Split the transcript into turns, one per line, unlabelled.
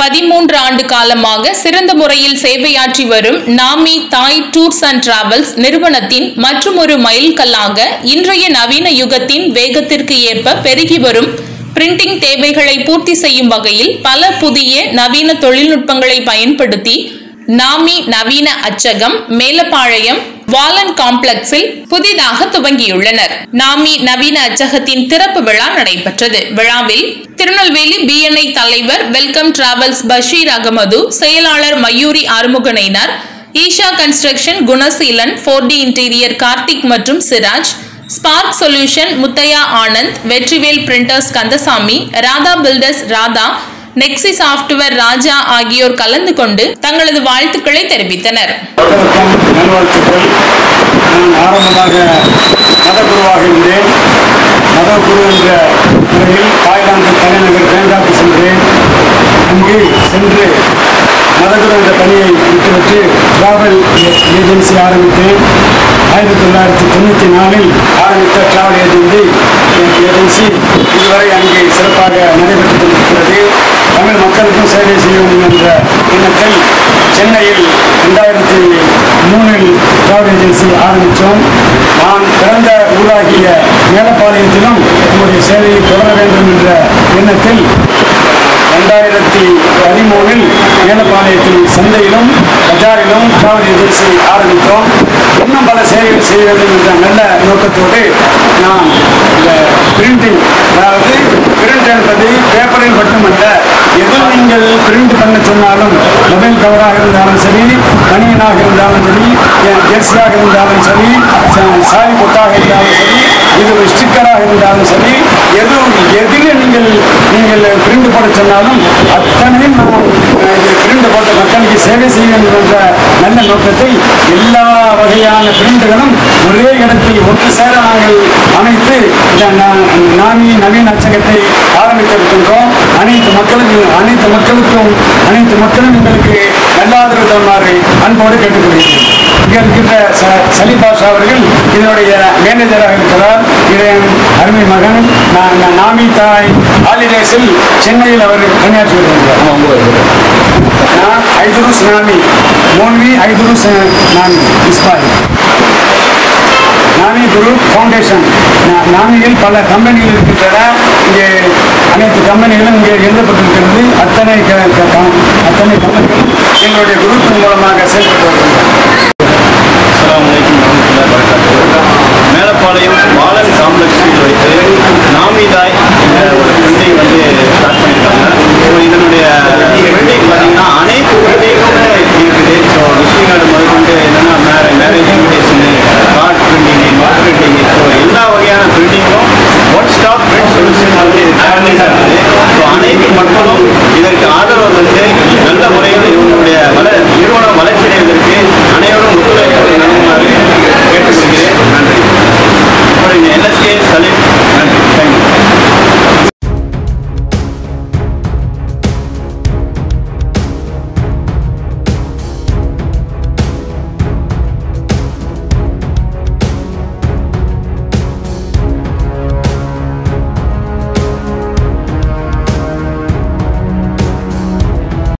பதிமூன்று ஆண்டு காலமாக சிறந்த முறையில் சேவையாற்றி வரும் நாமி தாய் டூர்ஸ் அண்ட் டிராவல்ஸ் நிறுவனத்தின் மற்றுமொரு மைல்கல்லாக இன்றைய நவீன யுகத்தின் வேகத்திற்கு ஏற்ப பெருகி வரும் பிரிண்டிங் தேவைகளை பூர்த்தி செய்யும் வகையில் பல புதிய நவீன தொழில்நுட்பங்களை பயன்படுத்தி நாமி நவீன அச்சகம் மேலப்பாளையம் வாலன் காம்ப்ளெக்ஸில் புதிதாக துவங்கியுள்ளனர். நாமி நவீன அச்சகத்தின் திறப்பு விழா நடைபெற்றது. விழாவில் திருநெல்வேலி பிஎன்ஐ தலைவர் வெல்கம் டிராவல்ஸ் பஷீர் அகமது செயலாளர் Mayuri ஆறுமுகனைனர் Isha construction Gunaseelan four D interior Karthik மற்றும் Siraj spark solution Muthaiah Anand Vetrivel printers Kandasamy Radha builders Radha நெக்ஸி software Raja ஆகியோர் கலந்து கொண்டு தங்களது வாழ்த்துக்களை தெரிவித்தனர்.
ஆரம்பமாக மதகுருவாக இருந்தேன். மதகுரு என்ற முறையில் தாய்லாந்து தலைநகர் பேங்காக்கு சென்றேன். அங்கு சென்று மதகுரு என்ற பணியை விட்டுவிட்டு டிராவல் ஏஜென்சி ஆரம்பித்தேன். ஆயிரத்தி தொள்ளாயிரத்தி தொண்ணூற்றி நாலில் ஆரம்பித்த டிராவல் ஏஜென்சி ஏஜென்சி இதுவரை அங்கே சிறப்பாக நடைபெற்று தமிழ் மக்களுக்கும் சேவை செய்ய என்ற எண்ணத்தை சென்னையில் ரெண்டாயிரத்தி மூணில் டிராவல் ஏஜென்சி ஆரம்பித்தோம். நான் பிறந்த ஊராகிய மேலப்பாளையத்திலும் நம்முடைய சேவையை தொடர வேண்டும் என்ற எண்ணத்தில் ரெண்டாயிரத்தி பதிமூணில் மேலப்பாளையத்தில் சந்தையிலும் பஜாரிலும் டிராவல் ஏஜென்சி ஆரம்பித்தோம். இன்னும் பல சேவைகள் செய்ய வேண்டும் என்ற நல்ல நோக்கத்தோடு நான் இந்த பிரிண்டிங் அதாவது பிரிண்ட் என்பது பேப்பரில் மட்டுமல்ல எதில் நீங்கள் பிரிண்ட் பண்ண சொன்னாலும் மொபைல் கவராக இருந்தாலும் சரி பனியனாக இருந்தாலும் சரி ஜெர்சியாக இருந்தாலும் சரி சாரி பொட்டாக இருந்தாலும் சரி இது ஒரு ஸ்டிக்கராக இருந்தாலும் சரி எது எதில் நீங்கள் நீங்கள் பிரிண்ட் போட சொன்னாலும் அத்தனையும் நாம் பிரிண்ட் போட்ட மக்களுக்கு சேவை செய்ய வேண்டும் என்ற நல்ல நோக்கத்தை எல்லா வகையான பிரிண்டுகளும் ஒரே இடத்தில் ஒன்று சேர நாங்கள் அமைத்து நாமி நவீன அச்சகத்தை ஆரம்பித்திருக்கின்றோம். அனைத்து மக்களுக்கு அனைத்து மக்களுக்கும் அனைத்து மக்களும் எங்களுக்கு நல்ல ஆதரவு தருமாறு அன்போடு கேட்டுக்கொள்கிறேன். இங்கே இருக்கின்ற ச- சலீம் பாஷா அவர்கள் இதனுடைய மேனேஜராக இருக்கிறார் இதன் அருமை மகன் நான் நாமி தாய் ஹாலிடேஸில் சென்னையில் அவர் பணியாற்றி வருகிறார். நான் ஐதுருஸ் நாமி மோன்வி ஐதுருஸ் நாமி இஸ்பாய். நாமி குரூப் ஃபவுண்டேஷன். நாமியில் பல கம்பெனிகள் இருக்கின்றன. இங்கே அனைத்து கம்பெனிகளும் இங்கே எழுதப்பட்டிருக்கிறது அத்தனை அத்தனை கம்பெனிகளும் எங்களுடைய குரூப் மூலமாக செயல்பட்டு வருகின்றன. மேலப்பாளையம் பாலன்